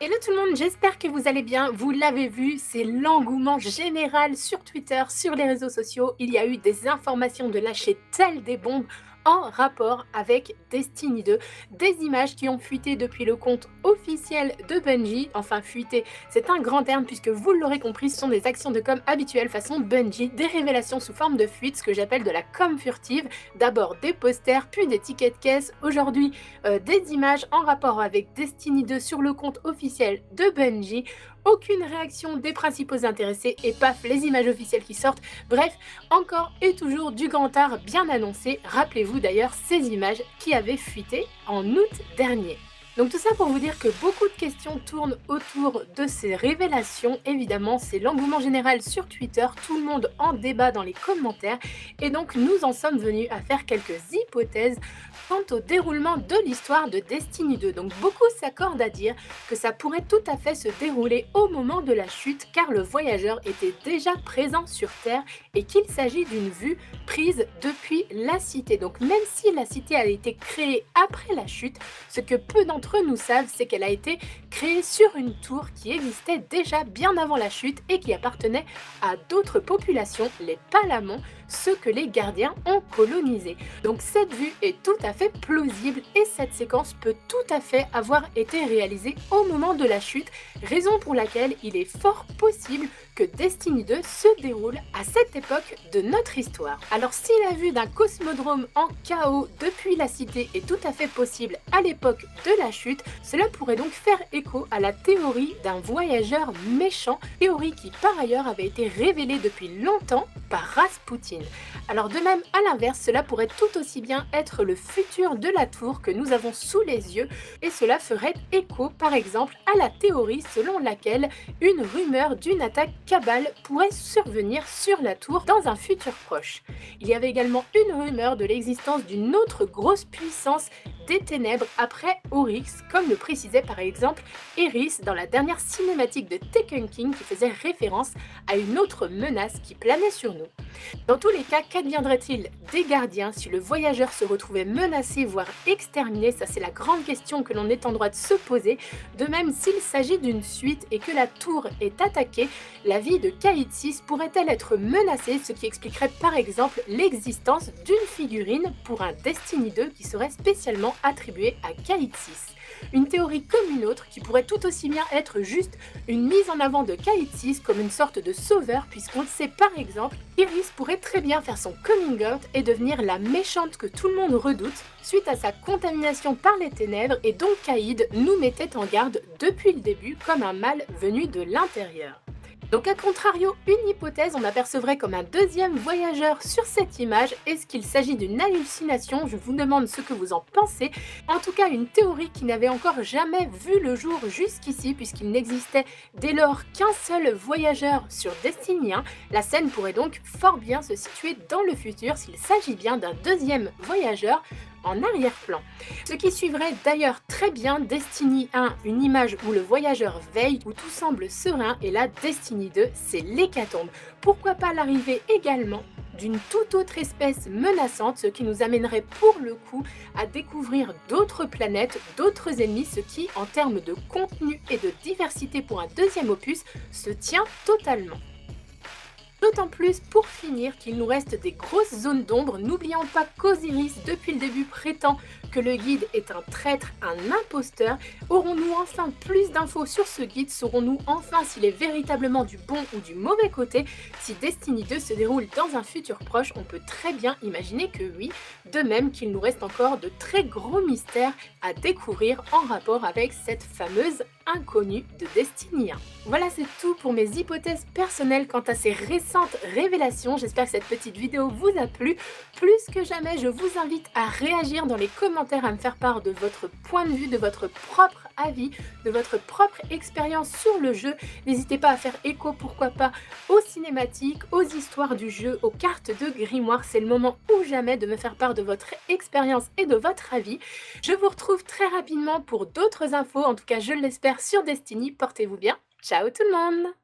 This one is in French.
Hello tout le monde, j'espère que vous allez bien. Vous l'avez vu, c'est l'engouement général sur Twitter, sur les réseaux sociaux. Il y a eu des informations de lâcher telles des bombes en rapport avec Destiny 2. Des images qui ont fuité depuis le compte officiel de Bungie. Enfin, fuité, c'est un grand terme puisque vous l'aurez compris, ce sont des actions de com habituelles façon Bungie, des révélations sous forme de fuite, ce que j'appelle de la com furtive. D'abord des posters, puis des tickets de caisse. Aujourd'hui, euh, des images en rapport avec Destiny 2 sur le compte officiel de Bungie aucune réaction des principaux intéressés et paf, les images officielles qui sortent. Bref, encore et toujours du grand art bien annoncé. Rappelez-vous d'ailleurs ces images qui avaient fuité en août dernier. Donc tout ça pour vous dire que beaucoup de questions tournent autour de ces révélations. Évidemment, c'est l'engouement général sur Twitter, tout le monde en débat dans les commentaires. Et donc nous en sommes venus à faire quelques hypothèses quant au déroulement de l'histoire de Destiny 2. Donc beaucoup s'accordent à dire que ça pourrait tout à fait se dérouler au moment de la chute car le voyageur était déjà présent sur Terre et qu'il s'agit d'une vue prise depuis la cité. Donc même si la cité a été créée après la chute, ce que peu d'entre nous savent, c'est qu'elle a été créée sur une tour qui existait déjà bien avant la chute et qui appartenait à d'autres populations, les Palamons, ceux que les gardiens ont colonisés. Donc cette vue est tout à fait plausible et cette séquence peut tout à fait avoir été réalisée au moment de la chute, raison pour laquelle il est fort possible Destiny 2 se déroule à cette époque de notre histoire. Alors si la vue d'un cosmodrome en chaos depuis la cité est tout à fait possible à l'époque de la chute, cela pourrait donc faire écho à la théorie d'un voyageur méchant, théorie qui par ailleurs avait été révélée depuis longtemps par Rasputin. Alors de même, à l'inverse, cela pourrait tout aussi bien être le futur de la tour que nous avons sous les yeux, et cela ferait écho par exemple à la théorie selon laquelle une rumeur d'une attaque cabale pourrait survenir sur la tour dans un futur proche. Il y avait également une rumeur de l'existence d'une autre grosse puissance des ténèbres après Oryx, comme le précisait par exemple Eris dans la dernière cinématique de Taken King qui faisait référence à une autre menace qui planait sur nous. Dans tous les cas, qu'adviendrait-il des gardiens si le voyageur se retrouvait menacé, voire exterminé? Ça, c'est la grande question que l'on est en droit de se poser. De même, s'il s'agit d'une suite et que la tour est attaquée, la vie de Kaïd 6 pourrait-elle être menacée Ce qui expliquerait par exemple l'existence d'une figurine pour un Destiny 2 qui serait spécialement attribuée à 6 une théorie comme une autre qui pourrait tout aussi bien être juste une mise en avant de Kaïd comme une sorte de sauveur puisqu'on sait par exemple, Iris pourrait très bien faire son coming out et devenir la méchante que tout le monde redoute suite à sa contamination par les ténèbres et donc Kaïd nous mettait en garde depuis le début comme un mal venu de l'intérieur. Donc à contrario, une hypothèse, on apercevrait comme un deuxième voyageur sur cette image. Est-ce qu'il s'agit d'une hallucination? Je vous demande ce que vous en pensez. En tout cas, une théorie qui n'avait encore jamais vu le jour jusqu'ici, puisqu'il n'existait dès lors qu'un seul voyageur sur Destiny 1. La scène pourrait donc fort bien se situer dans le futur s'il s'agit bien d'un deuxième voyageur arrière-plan. Ce qui suivrait d'ailleurs très bien Destiny 1, une image où le voyageur veille, où tout semble serein, et là Destiny 2, c'est l'hécatombe. Pourquoi pas l'arrivée également d'une toute autre espèce menaçante, ce qui nous amènerait pour le coup à découvrir d'autres planètes, d'autres ennemis, ce qui, en termes de contenu et de diversité pour un deuxième opus, se tient totalement. D'autant plus pour finir qu'il nous reste des grosses zones d'ombre, n'oublions pas qu'Osiris depuis le début prétend que le guide est un traître, un imposteur. Aurons-nous enfin plus d'infos sur ce guide? Saurons-nous enfin s'il est véritablement du bon ou du mauvais côté? Si Destiny 2 se déroule dans un futur proche, on peut très bien imaginer que oui, de même qu'il nous reste encore de très gros mystères à découvrir en rapport avec cette fameuse inconnue de Destiny 1. Voilà, c'est tout pour mes hypothèses personnelles quant à ces récentes révélations. J'espère que cette petite vidéo vous a plu. Plus que jamais, je vous invite à réagir dans les commentaires, à me faire part de votre point de vue, de votre propre avis, de votre propre expérience sur le jeu. N'hésitez pas à faire écho, pourquoi pas, aux cinématiques, aux histoires du jeu, aux cartes de grimoire. C'est le moment ou jamais de me faire part de votre expérience et de votre avis. Je vous retrouve très rapidement pour d'autres infos, en tout cas je l'espère sur Destiny. Portez-vous bien. Ciao tout le monde